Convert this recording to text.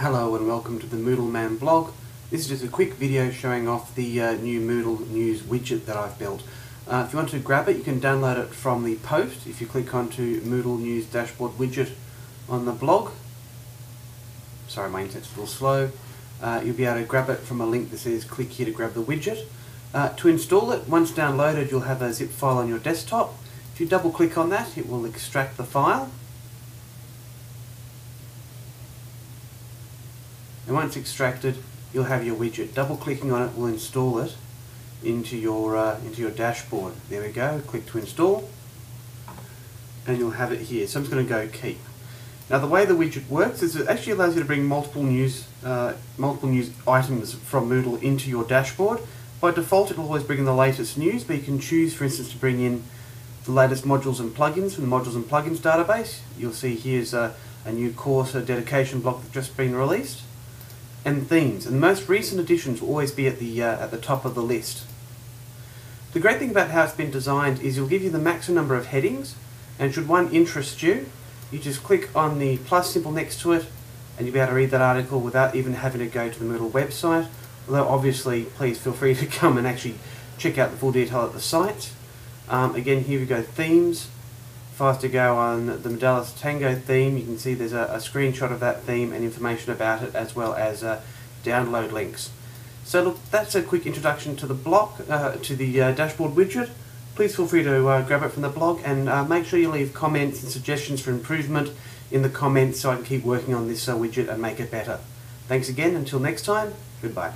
Hello and welcome to the Moodle Man blog. This is just a quick video showing off the uh, new Moodle News widget that I've built. Uh, if you want to grab it, you can download it from the post. If you click onto Moodle News Dashboard widget on the blog, sorry my internet's a little slow, uh, you'll be able to grab it from a link that says click here to grab the widget. Uh, to install it, once downloaded you'll have a zip file on your desktop. If you double click on that, it will extract the file and once extracted you'll have your widget. Double clicking on it will install it into your uh, into your dashboard. There we go, click to install and you'll have it here. So I'm just going to go keep. Now the way the widget works is it actually allows you to bring multiple news uh, multiple news items from Moodle into your dashboard. By default it will always bring in the latest news but you can choose for instance to bring in the latest modules and plugins from the modules and plugins database. You'll see here's a, a new course, a dedication block that's just been released and themes, and the most recent additions will always be at the, uh, at the top of the list. The great thing about how it's been designed is it'll give you the maximum number of headings, and should one interest you, you just click on the plus symbol next to it, and you'll be able to read that article without even having to go to the Moodle website. Although obviously, please feel free to come and actually check out the full detail at the site. Um, again, here we go, themes. To go on the Modalis Tango theme, you can see there's a, a, screenshot of that theme and information about it as well as uh, download links. So look, that's a quick introduction to the block, uh, to the uh, dashboard widget. Please feel free to uh, grab it from the blog and uh, make sure you leave comments and suggestions for improvement in the comments so I can keep working on this uh, widget and make it better. Thanks again, until next time, goodbye.